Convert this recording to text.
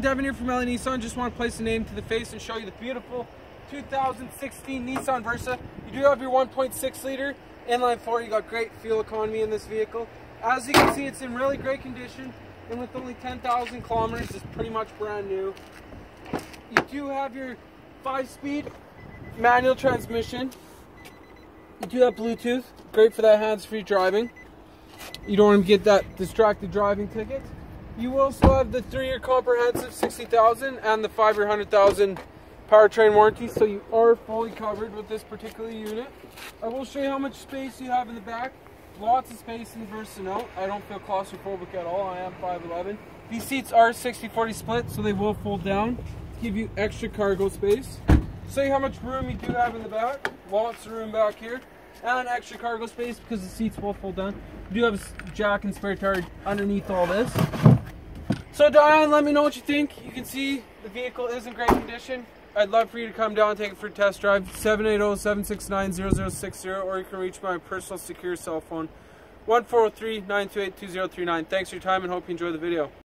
Devin here from LA Nissan. Just want to place a name to the face and show you the beautiful 2016 Nissan Versa. You do have your 1.6 liter inline four. You got great fuel economy in this vehicle. As you can see, it's in really great condition, and with only 10,000 kilometers, it's pretty much brand new. You do have your five-speed manual transmission. You do have Bluetooth, great for that hands-free driving. You don't want to get that distracted driving ticket. You also have the three-year comprehensive 60,000 and the five-year 100,000 powertrain warranty, so you are fully covered with this particular unit. I will show you how much space you have in the back. Lots of space in the Versa Note. I don't feel claustrophobic at all. I am 5'11". These seats are 60-40 split, so they will fold down, give you extra cargo space. Show you how much room you do have in the back. Lots of room back here. And extra cargo space because the seats will fold down. You do have a jack and spare tire underneath all this. So Diane, let me know what you think. You can see the vehicle is in great condition. I'd love for you to come down and take it for a test drive. 780-769-0060 or you can reach my personal secure cell phone 1403-928-2039. Thanks for your time and hope you enjoy the video.